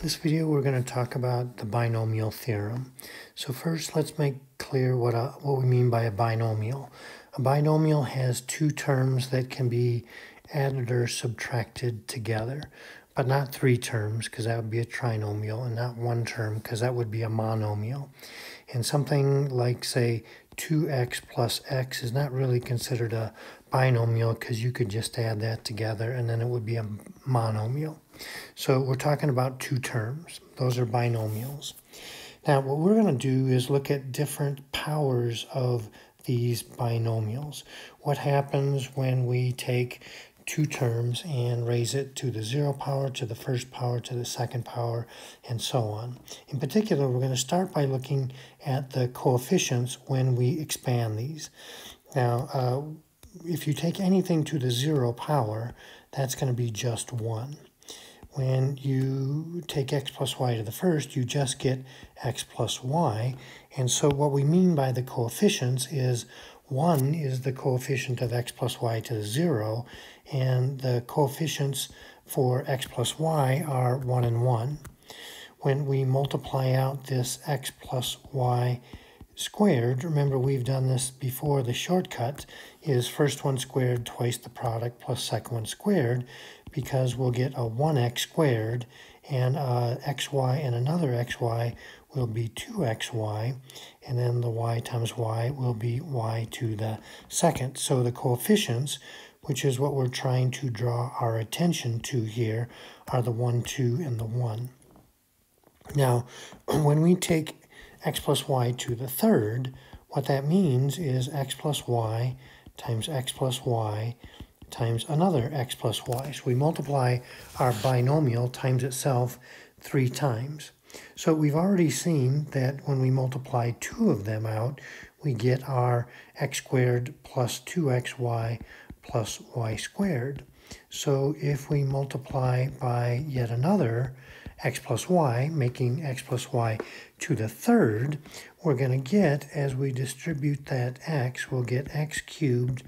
this video we're going to talk about the binomial theorem. So first let's make clear what, a, what we mean by a binomial. A binomial has two terms that can be added or subtracted together, but not three terms because that would be a trinomial and not one term because that would be a monomial. And something like say 2x plus x is not really considered a binomial because you could just add that together and then it would be a monomial. So we're talking about two terms. Those are binomials. Now what we're going to do is look at different powers of these binomials. What happens when we take two terms and raise it to the zero power, to the first power, to the second power, and so on. In particular, we're going to start by looking at the coefficients when we expand these. Now, uh, if you take anything to the zero power, that's going to be just 1. When you take x plus y to the first, you just get x plus y. And so what we mean by the coefficients is 1 is the coefficient of x plus y to the 0, and the coefficients for x plus y are 1 and 1. When we multiply out this x plus y squared, remember we've done this before, the shortcut is first one squared twice the product plus second one squared because we'll get a 1x squared and xy and another xy will be 2xy and then the y times y will be y to the second. So the coefficients, which is what we're trying to draw our attention to here, are the 1, 2, and the 1. Now, when we take x plus y to the third, what that means is x plus y times x plus y times another x plus y. So we multiply our binomial times itself three times. So we've already seen that when we multiply two of them out, we get our x squared plus 2xy plus y squared. So if we multiply by yet another x plus y, making x plus y to the third, we're going to get, as we distribute that x, we'll get x cubed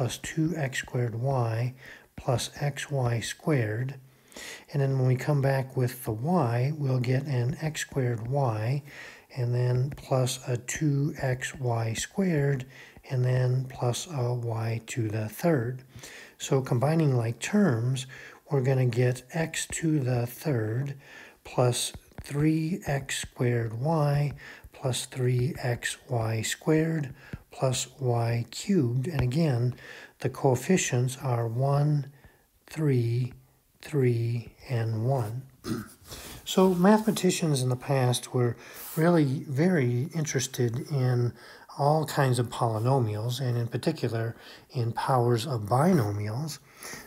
plus 2x squared y plus xy squared. And then when we come back with the y, we'll get an x squared y, and then plus a 2xy squared, and then plus a y to the third. So combining like terms, we're going to get x to the third plus 3x squared y plus 3xy squared plus y cubed. And again, the coefficients are 1, 3, 3, and 1. so mathematicians in the past were really very interested in all kinds of polynomials, and in particular in powers of binomials.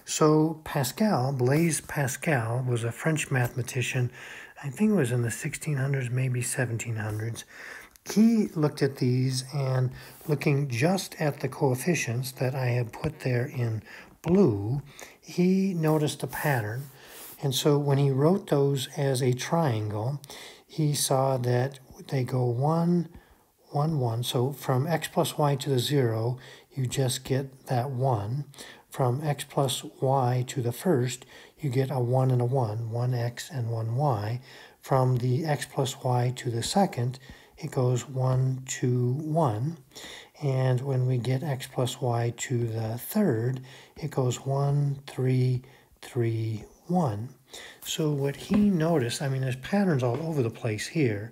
So Pascal, Blaise Pascal, was a French mathematician, I think it was in the 1600s, maybe 1700s. He looked at these and looking just at the coefficients that I have put there in blue, he noticed a pattern. And so when he wrote those as a triangle, he saw that they go 1, 1, 1. So from x plus y to the 0, you just get that 1. From x plus y to the first, you get a 1 and a 1, 1x and 1y. From the x plus y to the second, it goes 1, 2, 1. And when we get x plus y to the third, it goes 1, 3, 3, 1. So what he noticed, I mean, there's patterns all over the place here,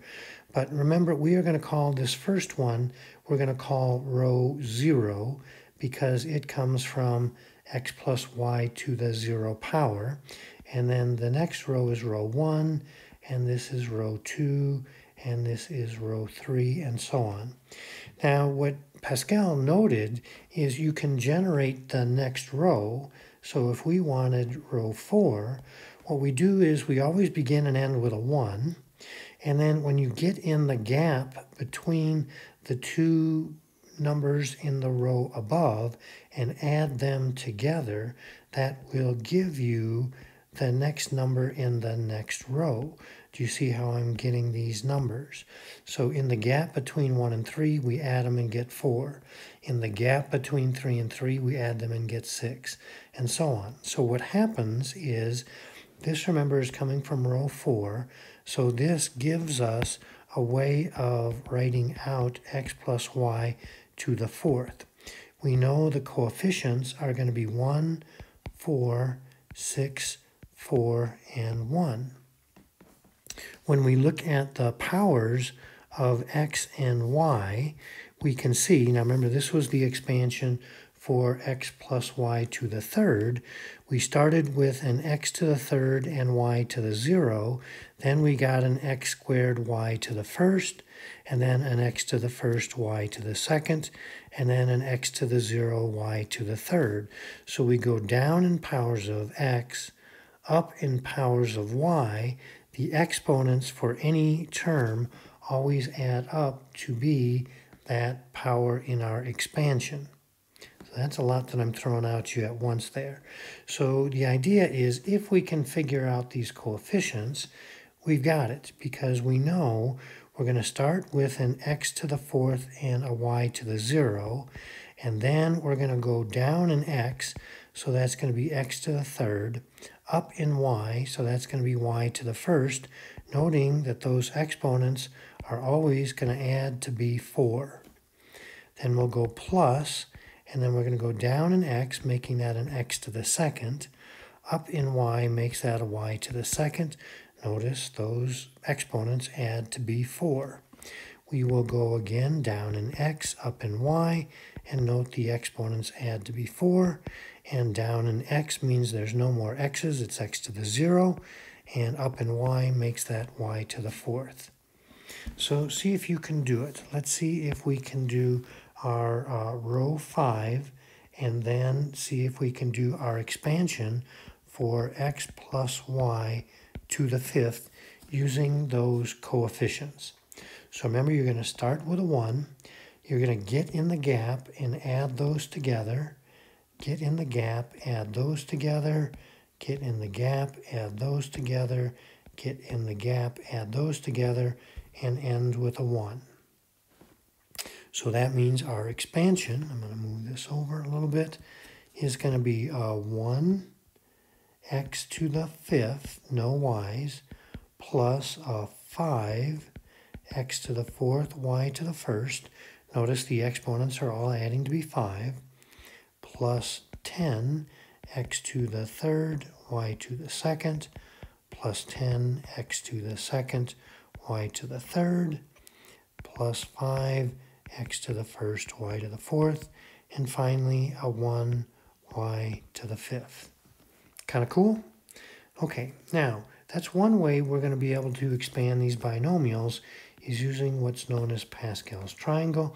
but remember, we are going to call this first one, we're going to call row 0 because it comes from x plus y to the 0 power. And then the next row is row 1, and this is row 2, and this is row 3, and so on. Now, what Pascal noted is you can generate the next row. So if we wanted row 4, what we do is we always begin and end with a 1. And then when you get in the gap between the two numbers in the row above and add them together, that will give you the next number in the next row. Do you see how I'm getting these numbers? So in the gap between 1 and 3, we add them and get 4. In the gap between 3 and 3, we add them and get 6, and so on. So what happens is this, remember, is coming from row 4. So this gives us a way of writing out x plus y to the fourth. We know the coefficients are going to be 1, 4, 6, 4, and 1. When we look at the powers of x and y, we can see, now remember this was the expansion for x plus y to the third, we started with an x to the third and y to the zero. Then we got an x squared y to the first, and then an x to the first y to the second, and then an x to the zero y to the third. So we go down in powers of x, up in powers of y. The exponents for any term always add up to be that power in our expansion. So that's a lot that I'm throwing out to you at once there. So the idea is if we can figure out these coefficients, we've got it because we know we're going to start with an x to the fourth and a y to the zero, and then we're going to go down an x, so that's going to be x to the third, up in y, so that's going to be y to the first, noting that those exponents are always going to add to be 4. Then we'll go plus, and then we're going to go down in x, making that an x to the second. Up in y makes that a y to the second. Notice those exponents add to be 4. We will go again down in x, up in y, and note the exponents add to be 4. And down in x means there's no more x's, it's x to the 0. And up in y makes that y to the fourth. So see if you can do it. Let's see if we can do our uh, row 5 and then see if we can do our expansion for x plus y to the fifth using those coefficients. So remember you're going to start with a 1, you're going to get in the gap and add those together, get in the gap, add those together, get in the gap, add those together, get in the gap, add those together, and end with a 1. So that means our expansion, I'm going to move this over a little bit, is going to be uh, 1 x to the fifth, no y's, plus a 5 x to the fourth, y to the first. Notice the exponents are all adding to be 5, plus 10 x to the third, y to the second, plus 10 x to the second, y to the third, plus 5 x to the first, y to the fourth, and finally a 1, y to the fifth. Kind of cool? Okay, now that's one way we're going to be able to expand these binomials is using what's known as Pascal's triangle.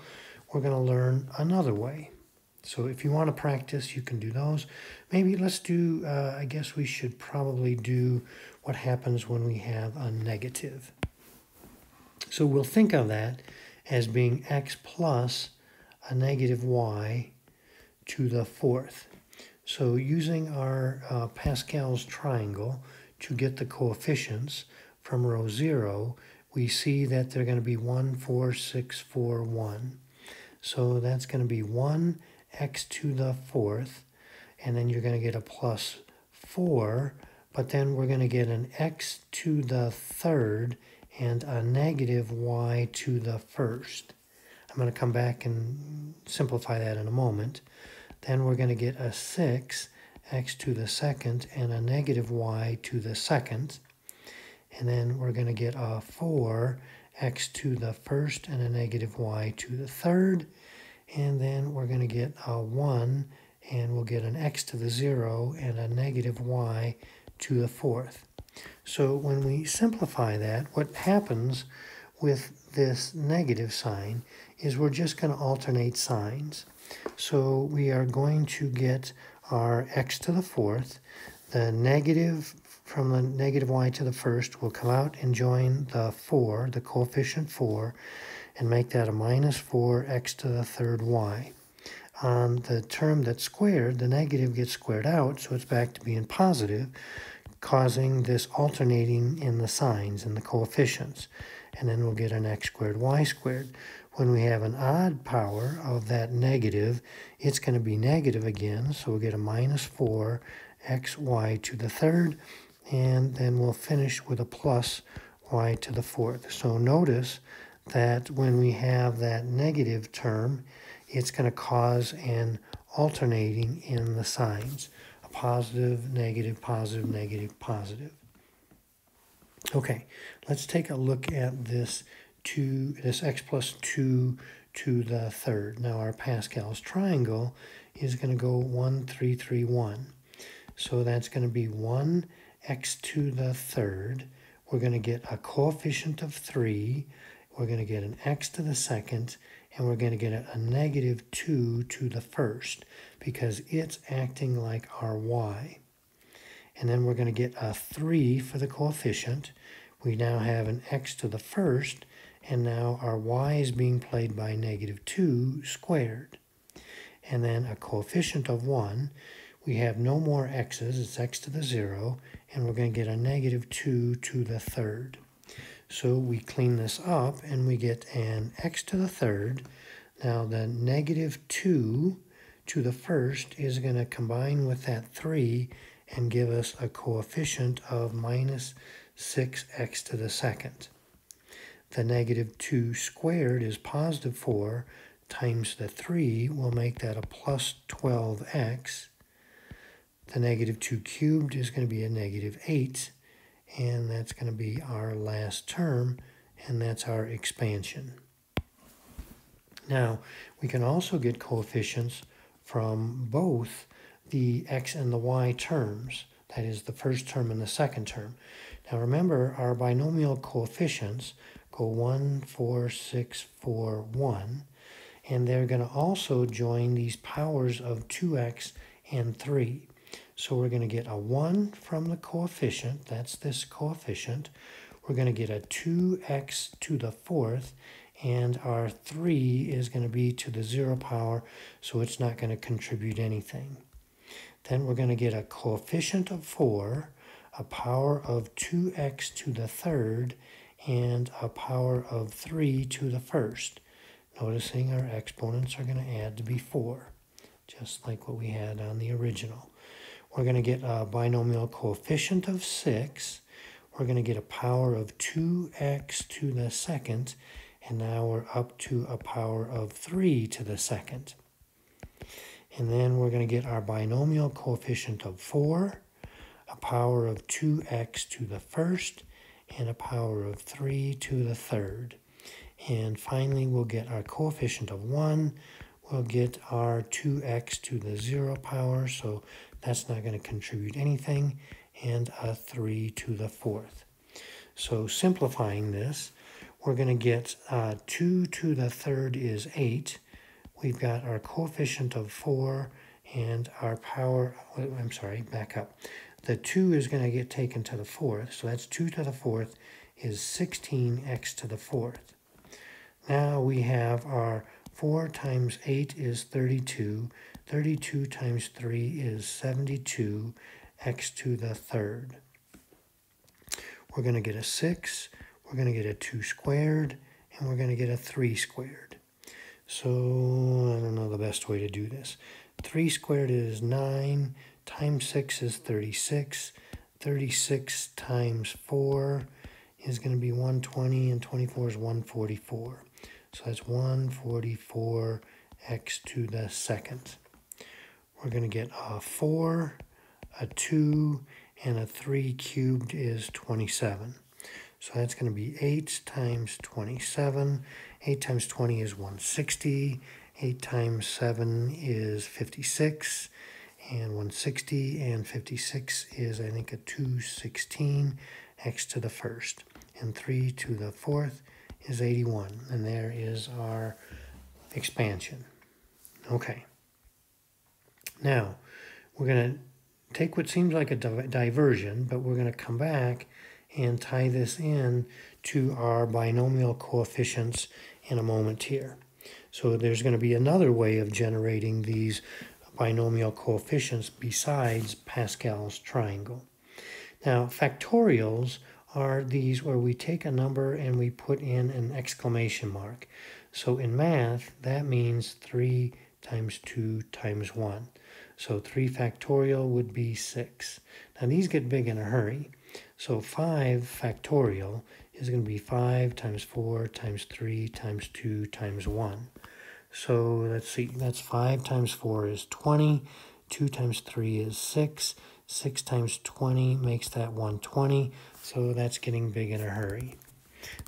We're going to learn another way. So if you want to practice, you can do those. Maybe let's do, uh, I guess we should probably do what happens when we have a negative. So we'll think of that as being x plus a negative y to the fourth. So using our uh, Pascal's triangle to get the coefficients from row 0, we see that they're going to be 1, 4, 6, 4, 1. So that's going to be 1 x to the fourth, and then you're going to get a plus 4, but then we're going to get an x to the third, and a negative y to the first. I'm going to come back and simplify that in a moment. Then we're going to get a 6 x to the second and a negative y to the second. And then we're going to get a 4 x to the first and a negative y to the third. And then we're going to get a 1 and we'll get an x to the 0 and a negative y to the fourth. So when we simplify that, what happens with this negative sign is we're just going to alternate signs. So we are going to get our x to the fourth. The negative from the negative y to the first will come out and join the 4, the coefficient 4, and make that a minus 4 x to the third y. On the term that's squared, the negative gets squared out, so it's back to being positive causing this alternating in the signs and the coefficients. And then we'll get an x squared y squared. When we have an odd power of that negative, it's going to be negative again. So we'll get a minus 4 xy to the third. and then we'll finish with a plus y to the fourth. So notice that when we have that negative term, it's going to cause an alternating in the signs. A positive, negative, positive, negative, positive. Okay, let's take a look at this two, this x plus 2 to the third. Now our Pascal's triangle is going to go 1, 3, 3, 1. So that's going to be 1 x to the third. We're going to get a coefficient of 3. We're going to get an x to the second. And we're going to get a, negative 2 to the first because it's acting like our y. And then we're going to get a 3 for the coefficient. We now have an x to the first. And now our y is being played by negative 2 squared. And then a coefficient of 1 we have no more x's, it's x to the 0, and we're going to get a negative 2 to the third. So we clean this up and we get an x to the third. Now the negative 2 to the first is going to combine with that 3 and give us a coefficient of minus 6x to the second. The negative 2 squared is positive 4 times the 3 will make that a plus 12x the negative 2 cubed is going to be a negative 8, and that's going to be our last term, and that's our expansion. Now, we can also get coefficients from both the x and the y terms, that is the first term and the second term. Now remember, our binomial coefficients go 1, 4, 6, 4, 1, and they're going to also join these powers of 2x and 3. So we're going to get a 1 from the coefficient, that's this coefficient. We're going to get a 2x to the fourth, and our 3 is going to be to the 0 power, so it's not going to contribute anything. Then we're going to get a coefficient of 4, a power of 2x to the third, and a power of 3 to the first. Noticing our exponents are going to add to be 4, just like what we had on the original. We're going to get a binomial coefficient of 6. We're going to get a power of 2x to the second. And now we're up to a power of 3 to the second. And then we're going to get our binomial coefficient of 4, a power of 2x to the first, and a power of 3 to the third. And finally, we'll get our coefficient of 1. We'll get our 2x to the 0 power, so that's not going to contribute anything, and a 3 to the fourth. So simplifying this, we're going to get uh, 2 to the third is 8. We've got our coefficient of 4 and our power, I'm sorry, back up. The 2 is going to get taken to the fourth, so that's 2 to the fourth is 16x to the fourth. Now we have our 4 times 8 is 32. 32 times 3 is 72, x to the third. We're going to get a 6, we're going to get a 2 squared, and we're going to get a 3 squared. So, I don't know the best way to do this. 3 squared is 9, times 6 is 36. 36 times 4 is going to be 120, and 24 is 144. So that's 144 x to the second we're going to get a 4, a 2, and a 3 cubed is 27. So that's going to be 8 times 27. 8 times 20 is 160. 8 times 7 is 56. And 160 and 56 is, I think, a 216. X to the first. And 3 to the fourth is 81. And there is our expansion. Okay. Now, we're going to take what seems like a diversion, but we're going to come back and tie this in to our binomial coefficients in a moment here. So there's going to be another way of generating these binomial coefficients besides Pascal's triangle. Now, factorials are these where we take a number and we put in an exclamation mark. So in math, that means 3 times 2 times 1. So 3 factorial would be 6. Now these get big in a hurry. So 5 factorial is going to be 5 times 4 times 3 times 2 times 1. So let's see, that's 5 times 4 is 20, 2 times 3 is 6, 6 times 20 makes that 120, so that's getting big in a hurry.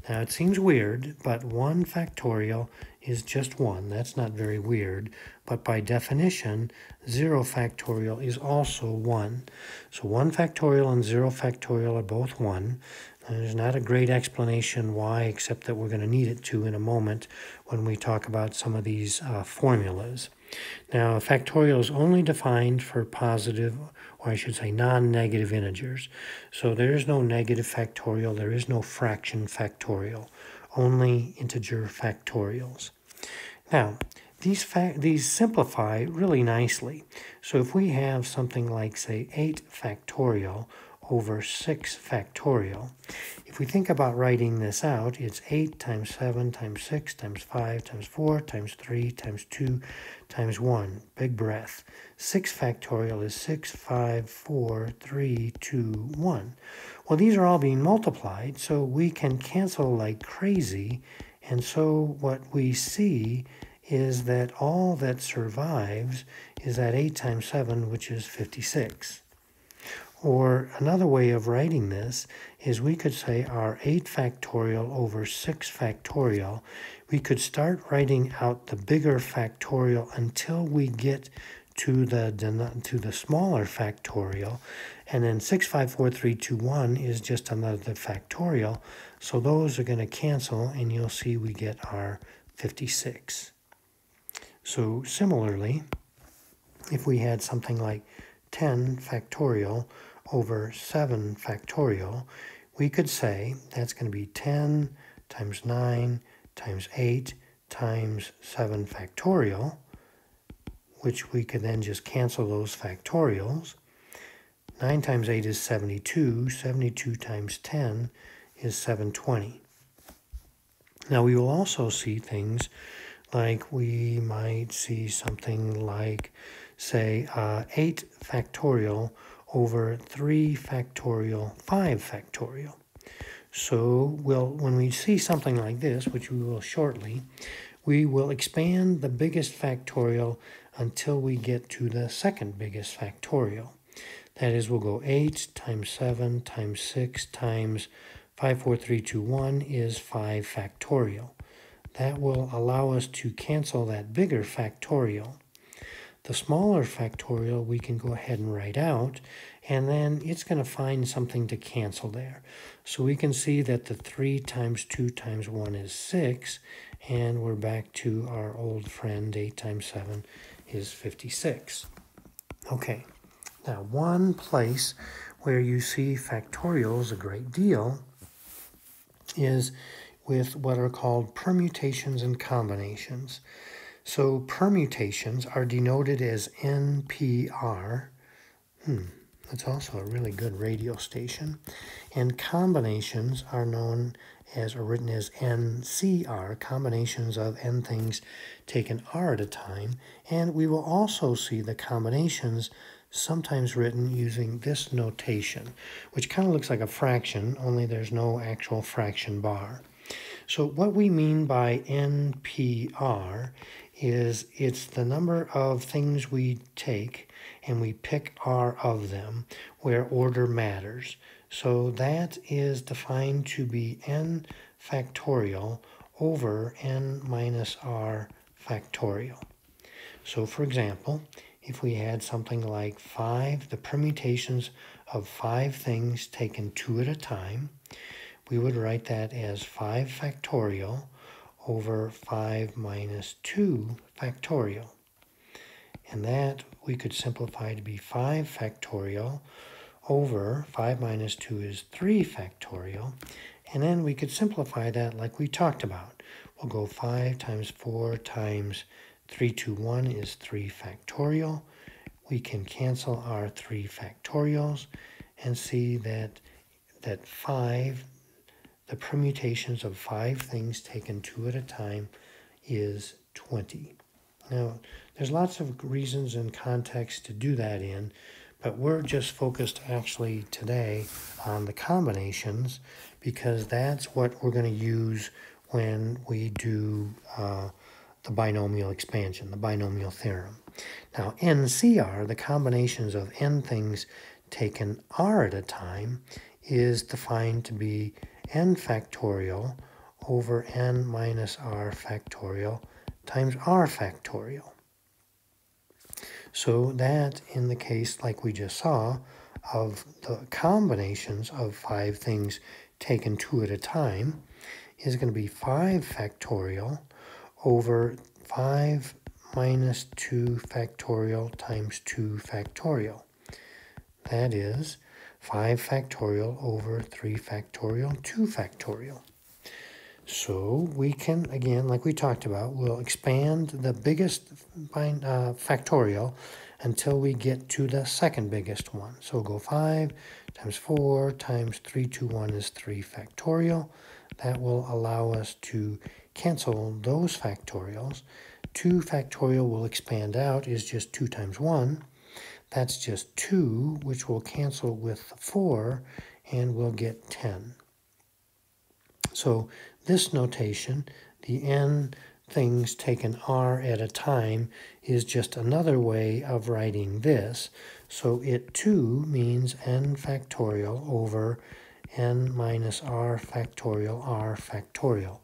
Now it seems weird, but 1 factorial is just 1. That's not very weird, but by definition, 0 factorial is also 1. So 1 factorial and 0 factorial are both 1. There's not a great explanation why, except that we're going to need it to in a moment when we talk about some of these uh, formulas. Now, factorial is only defined for positive, or I should say non-negative integers. So there is no negative factorial, there is no fraction factorial, only integer factorials. Now, these, these simplify really nicely. So if we have something like, say, 8 factorial, over 6 factorial. If we think about writing this out, it's 8 times 7 times 6 times 5 times 4 times 3 times 2 times 1. Big breath. 6 factorial is 6, 5, 4, 3, 2, 1. Well, these are all being multiplied, so we can cancel like crazy. And so what we see is that all that survives is that 8 times 7, which is 56. Or another way of writing this is we could say our 8 factorial over 6 factorial. We could start writing out the bigger factorial until we get to the to the smaller factorial and then 6 5 4 3 2 1 is just another factorial so those are going to cancel and you'll see we get our 56 so similarly if we had something like 10 factorial over 7 factorial, we could say that's going to be 10 times 9 times 8 times 7 factorial, which we could then just cancel those factorials. 9 times 8 is 72. 72 times 10 is 720. Now we will also see things like we might see something like, say, uh, 8 factorial over 3 factorial 5 factorial. So we'll, when we see something like this, which we will shortly, we will expand the biggest factorial until we get to the second biggest factorial. That is, we'll go 8 times 7 times 6 times 5, 4, 3, 2, 1 is 5 factorial. That will allow us to cancel that bigger factorial. The smaller factorial we can go ahead and write out, and then it's going to find something to cancel there. So we can see that the 3 times 2 times 1 is 6, and we're back to our old friend 8 times 7 is 56. Okay, now one place where you see factorials a great deal is with what are called permutations and combinations. So permutations are denoted as NPR. Hmm, that's also a really good radio station. And combinations are known as or written as NCR, combinations of n things taken r at a time. And we will also see the combinations sometimes written using this notation, which kind of looks like a fraction, only there's no actual fraction bar. So what we mean by NPR is it's the number of things we take and we pick R of them where order matters. So that is defined to be n factorial over n minus r factorial. So for example, if we had something like 5, the permutations of 5 things taken 2 at a time, we would write that as 5 factorial over 5 minus 2 factorial. And that we could simplify to be 5 factorial over 5 minus 2 is 3 factorial. And then we could simplify that like we talked about. We'll go 5 times 4 times 3 to 1 is 3 factorial. We can cancel our 3 factorials and see that, that 5 the permutations of five things taken two at a time is 20. Now, there's lots of reasons and context to do that in, But we're just focused actually today on the combinations because that's what we're going to use when we do uh, the binomial expansion, the binomial theorem. Now, NCR, the combinations of n things taken r at a time, is defined to be n factorial over n minus r factorial times r factorial. So that, in the case like we just saw, of the combinations of five things taken two at a time, is going to be 5 factorial over 5 minus 2 factorial times 2 factorial. That is 5 factorial over 3 factorial, 2 factorial. So we can, again, like we talked about, we'll expand the biggest uh, factorial until we get to the second biggest one. So we'll go 5 times 4 times 3 2 1 is 3 factorial. That will allow us to cancel those factorials. 2 factorial will expand out is just 2 times 1. That's just 2, which will cancel with 4, and we'll get 10. So this notation, the n things taken r at a time, is just another way of writing this. So it too means n factorial over n minus r factorial r factorial.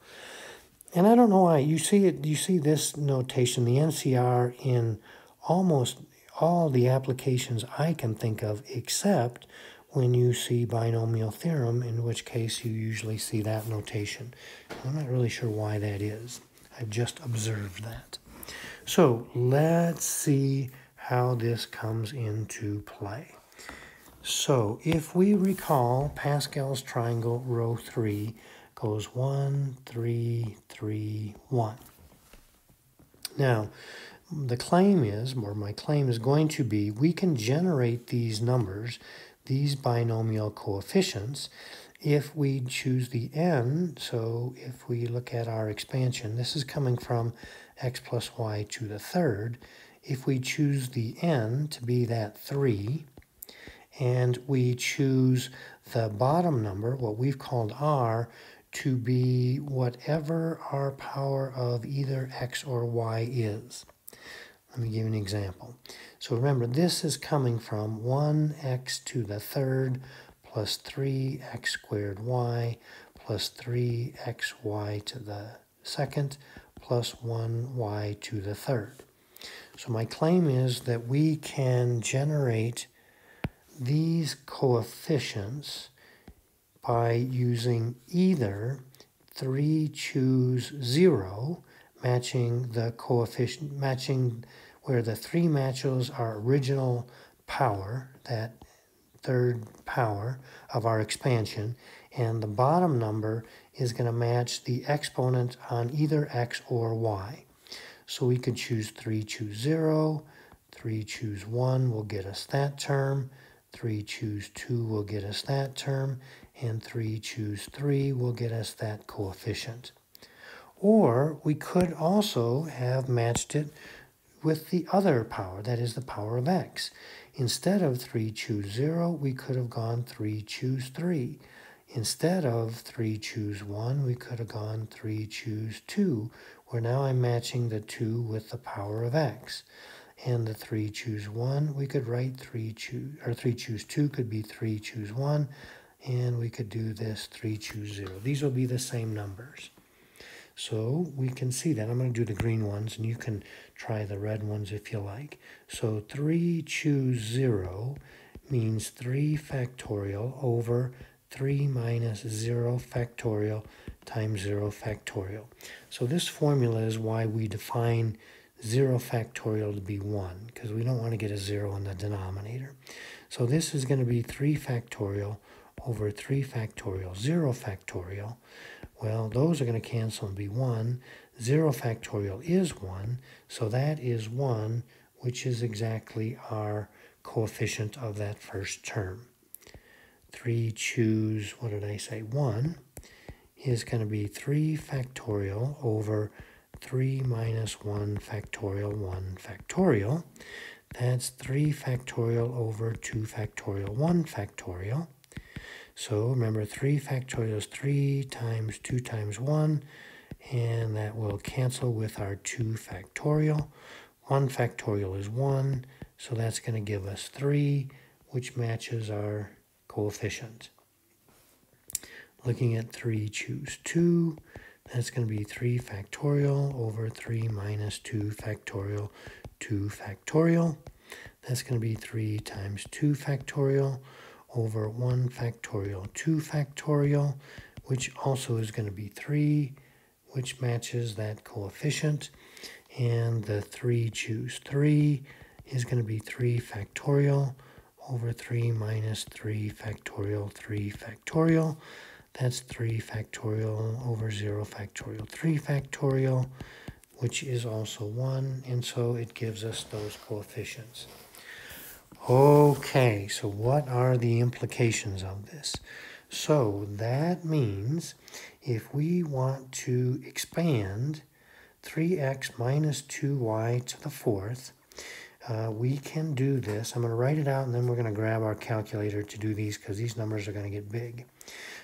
And I don't know why, you see it, you see this notation, the NCR, in almost all the applications I can think of, except when you see binomial theorem, in which case you usually see that notation. I'm not really sure why that is. I've just observed that. So let's see how this comes into play. So if we recall Pascal's triangle row 3 goes 1, 3, 3, 1. Now, the claim is, or my claim is going to be, we can generate these numbers these binomial coefficients if we choose the n, so if we look at our expansion, this is coming from x plus y to the third. If we choose the n to be that 3, and we choose the bottom number, what we've called r, to be whatever our power of either x or y is. Let me give you an example. So remember, this is coming from 1x to the third plus 3x squared y plus 3xy to the second plus 1y to the third. So my claim is that we can generate these coefficients by using either 3 choose 0 matching the coefficient matching where the three matches are original power, that third power of our expansion, and the bottom number is going to match the exponent on either x or y. So we could choose 3 choose 0, 3 choose 1 will get us that term, 3 choose 2 will get us that term, and 3 choose 3 will get us that coefficient. Or we could also have matched it with the other power, that is the power of x. Instead of 3 choose 0, we could have gone 3 choose 3. Instead of 3 choose 1, we could have gone 3 choose 2, where now I'm matching the 2 with the power of x. And the 3 choose 1, we could write 3 choose, or 3 choose 2 could be 3 choose 1, and we could do this 3 choose 0. These will be the same numbers. So we can see that. I'm going to do the green ones, and you can try the red ones if you like. So 3 choose 0 means 3 factorial over 3 minus 0 factorial times 0 factorial. So this formula is why we define 0 factorial to be 1, because we don't want to get a 0 in the denominator. So this is going to be 3 factorial over 3 factorial, 0 factorial. Well, those are going to cancel and be 1. 0 factorial is 1, so that is 1, which is exactly our coefficient of that first term. 3 choose, what did I say, 1, is going to be 3 factorial over 3 minus 1 factorial 1 factorial. That's 3 factorial over 2 factorial, 1 factorial. So remember 3 factorial is 3 times 2 times 1, and that will cancel with our 2 factorial. 1 factorial is 1, so that's going to give us 3, which matches our coefficient. Looking at 3, choose 2. That's going to be 3 factorial over 3 minus 2 factorial, 2 factorial. That's going to be 3 times 2 factorial over 1 factorial, 2 factorial, which also is going to be 3, which matches that coefficient. And the 3 choose 3 is going to be 3 factorial over 3 minus 3 factorial, 3 factorial. That's 3 factorial over 0 factorial, 3 factorial, which is also 1. And so it gives us those coefficients. Okay, so what are the implications of this? So that means if we want to expand 3x minus 2y to the fourth, uh, we can do this. I'm going to write it out and then we're going to grab our calculator to do these because these numbers are going to get big.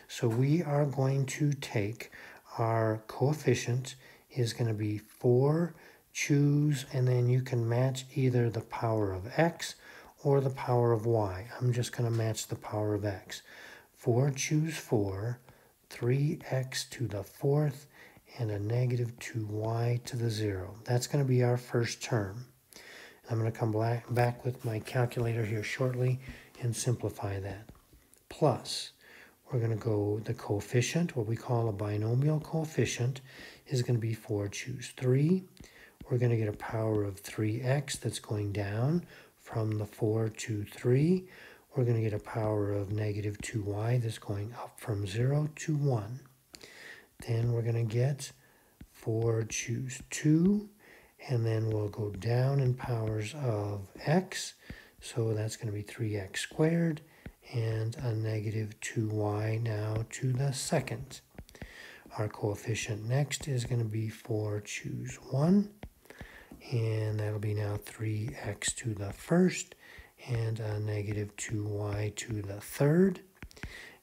So we are going to take our coefficient is going to be 4, choose, and then you can match either the power of x or the power of y. I'm just going to match the power of x. 4 choose 4, 3x to the fourth, and a negative 2y to the 0. That's going to be our first term. I'm going to come back with my calculator here shortly and simplify that. Plus, we're going to go the coefficient, what we call a binomial coefficient, is going to be 4 choose 3. We're going to get a power of 3x that's going down from the 4 to 3, we're going to get a power of negative 2y that's going up from 0 to 1. Then we're going to get 4 choose 2, and then we'll go down in powers of x, so that's going to be 3x squared, and a negative 2y now to the second. Our coefficient next is going to be 4 choose 1, and that'll be now 3x to the first and a negative 2y to the third.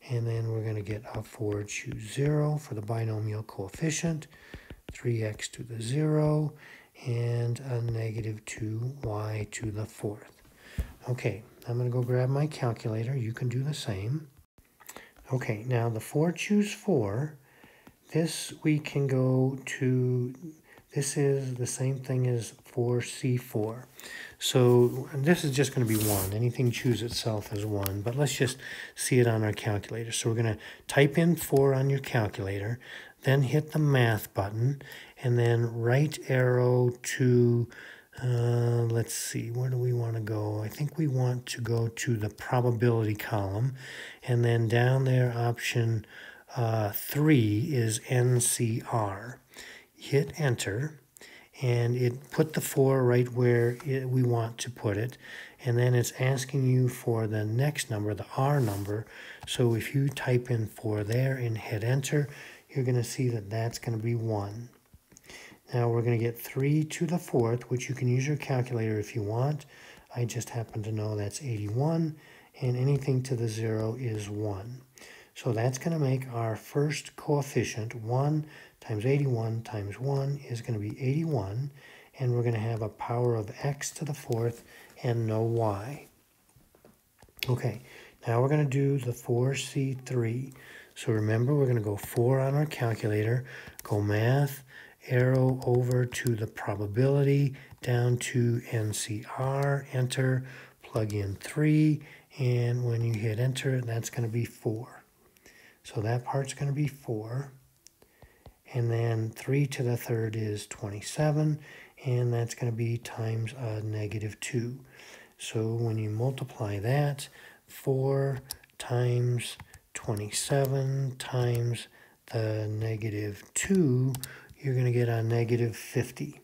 And then we're going to get a 4 choose 0 for the binomial coefficient, 3x to the 0, and a negative 2y to the fourth. Okay, I'm going to go grab my calculator. You can do the same. Okay, now the 4 choose 4, this we can go to this is the same thing as 4C4. So this is just going to be 1. Anything choose itself as 1. But let's just see it on our calculator. So we're going to type in 4 on your calculator, then hit the math button, and then right arrow to, uh, let's see, where do we want to go? I think we want to go to the probability column. And then down there, option uh, 3 is NCR hit enter and it put the 4 right where it, we want to put it. And then it's asking you for the next number the R number. So if you type in 4 there and hit enter you're going to see that that's going to be 1 now we're going to get 3 to the fourth which you can use your calculator if you want. I just happen to know that's 81 and anything to the 0 is 1 so that's going to make our first coefficient 1 times 81 times 1 is going to be 81. And we're going to have a power of x to the fourth and no y. Okay, now we're going to do the 4C3. So remember, we're going to go 4 on our calculator, go math, arrow over to the probability, down to NCR, enter, plug in 3, and when you hit enter, that's going to be 4. So that part's going to be 4. And then 3 to the third is 27, and that's going to be times a negative 2. So when you multiply that, 4 times 27 times the negative 2, you're going to get a negative 50.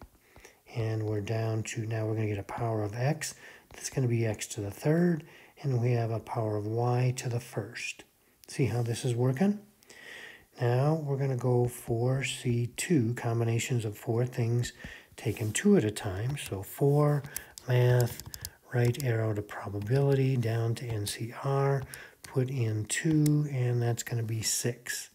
And we're down to, now we're going to get a power of x. That's going to be x to the third, and we have a power of y to the first. See how this is working? Now we're going to go 4C2, combinations of four things taken two at a time. So 4, math, right arrow to probability, down to NCR, put in 2, and that's going to be 6.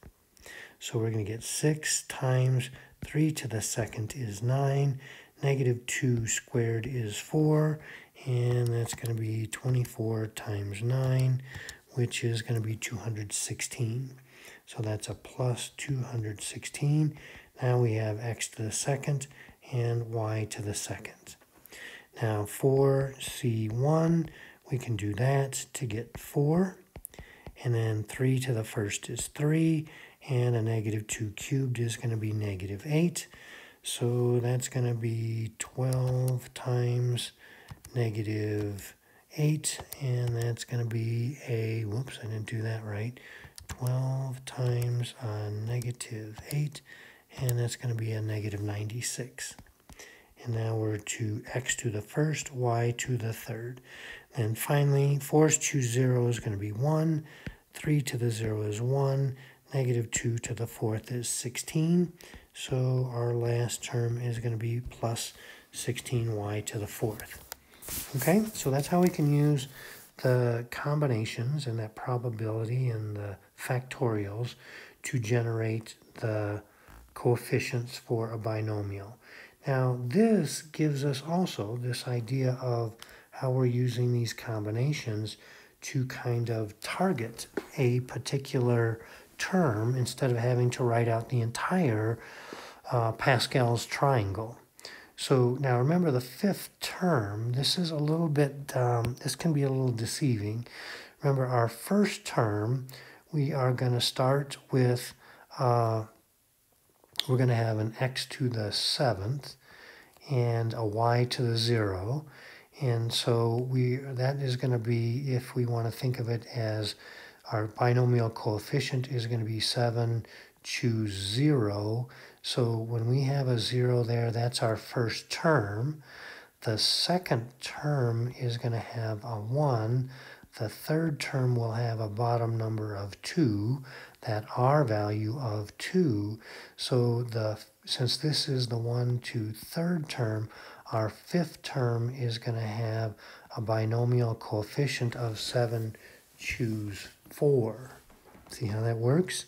So we're going to get 6 times 3 to the second is 9, negative 2 squared is 4, and that's going to be 24 times 9, which is going to be 216. So that's a plus 216. Now we have x to the second and y to the second. Now 4c1, we can do that to get 4. And then 3 to the first is 3. And a negative 2 cubed is going to be negative 8. So that's going to be 12 times negative 8. And that's going to be a, whoops, I didn't do that right. 12 times uh, negative 8. And that's going to be a negative 96. And now we're to x to the first, y to the third. And finally, 4 to 0 is going to be 1. 3 to the 0 is 1. Negative 2 to the fourth is 16. So our last term is going to be plus 16y to the fourth. Okay, so that's how we can use the combinations and that probability and the factorials to generate the coefficients for a binomial. Now, this gives us also this idea of how we're using these combinations to kind of target a particular term instead of having to write out the entire uh, Pascal's triangle. So now remember the fifth term, this is a little bit, um, this can be a little deceiving. Remember our first term, we are going to start with uh, we're going to have an x to the seventh and a y to the zero. And so we that is going to be, if we want to think of it as our binomial coefficient is going to be 7, choose 0. So when we have a 0 there, that's our first term. The second term is going to have a 1. The third term will have a bottom number of 2 that R value of 2. So the since this is the 1 to third term, our fifth term is going to have a binomial coefficient of 7 choose 4. See how that works?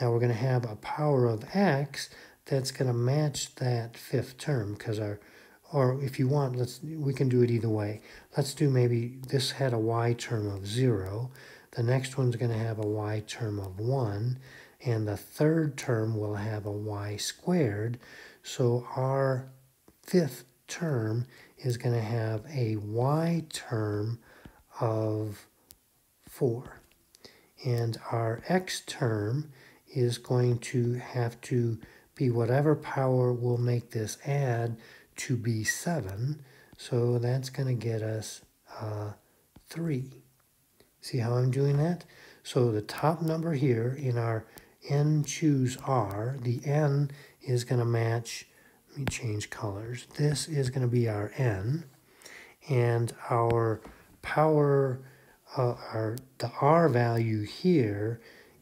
Now we're going to have a power of x that's going to match that fifth term because our or if you want let's we can do it either way let's do maybe this had a y term of 0 the next one's going to have a y term of 1, and the third term will have a y squared. So our fifth term is going to have a y term of 4. And our x term is going to have to be whatever power will make this add to be 7. So that's going to get us uh, 3. See how I'm doing that? So the top number here in our n choose r, the n is going to match, let me change colors. This is going to be our n, and our power, uh, our the r value here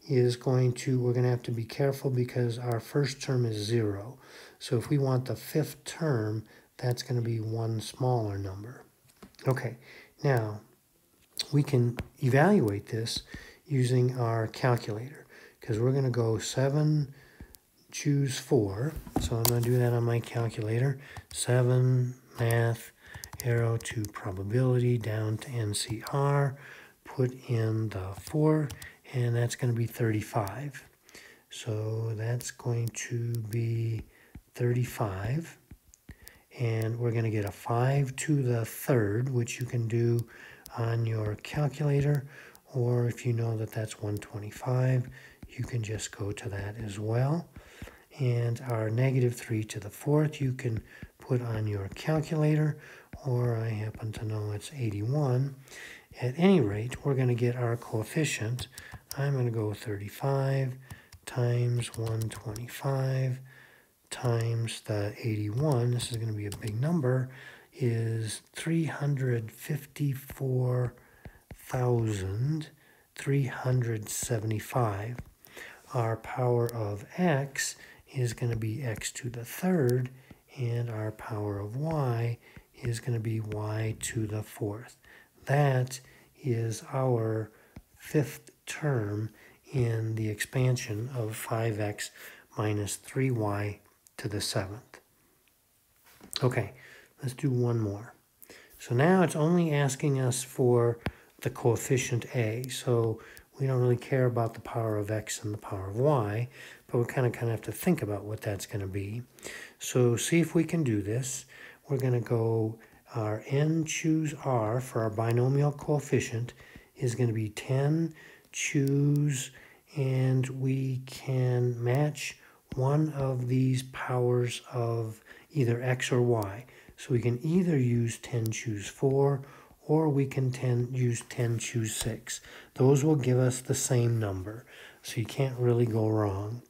is going to, we're going to have to be careful because our first term is 0. So if we want the fifth term, that's going to be one smaller number. Okay, now we can evaluate this using our calculator because we're going to go 7 choose 4 so I'm going to do that on my calculator. 7 math arrow to probability down to NCR put in the 4 and that's going to be 35 so that's going to be 35 and we're going to get a 5 to the third which you can do on your calculator, or if you know that that's 125, you can just go to that as well. And our negative 3 to the fourth, you can put on your calculator, or I happen to know it's 81. At any rate, we're going to get our coefficient. I'm going to go 35 times 125 times the 81. This is going to be a big number is 354,375. Our power of x is going to be x to the third, and our power of y is going to be y to the fourth. That is our fifth term in the expansion of 5x minus 3y to the seventh. Okay, let's do one more. So now it's only asking us for the coefficient a. So we don't really care about the power of x and the power of y, but we kind of kind of have to think about what that's going to be. So see if we can do this. We're going to go our n choose r for our binomial coefficient is going to be 10 choose and we can match one of these powers of either x or y. So we can either use 10 choose 4 or we can 10, use 10 choose 6. Those will give us the same number, so you can't really go wrong.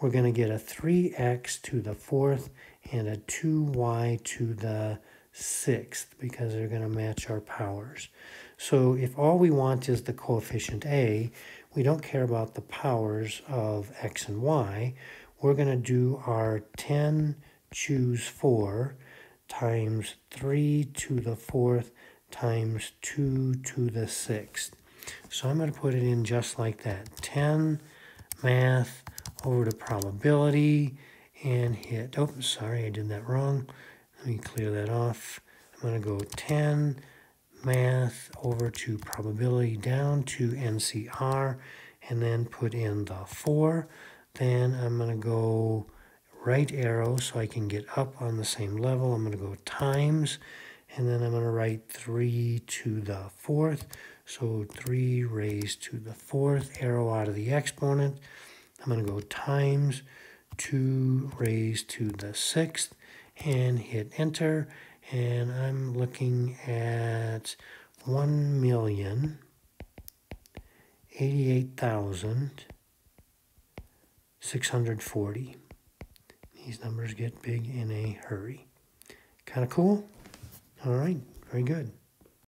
We're going to get a 3x to the fourth and a 2y to the sixth because they're going to match our powers. So if all we want is the coefficient a, we don't care about the powers of x and y. We're going to do our 10 choose 4 times 3 to the fourth times 2 to the sixth. So I'm going to put it in just like that. 10 math over to probability and hit. Oh, sorry, I did that wrong. Let me clear that off. I'm going to go 10 math over to probability down to NCR and then put in the 4. Then I'm going to go right arrow so I can get up on the same level. I'm going to go times and then I'm going to write 3 to the fourth. So 3 raised to the fourth, arrow out of the exponent. I'm going to go times 2 raised to the sixth and hit enter. And I'm looking at 1 million 88,640. These numbers get big in a hurry. Kind of cool? All right, very good.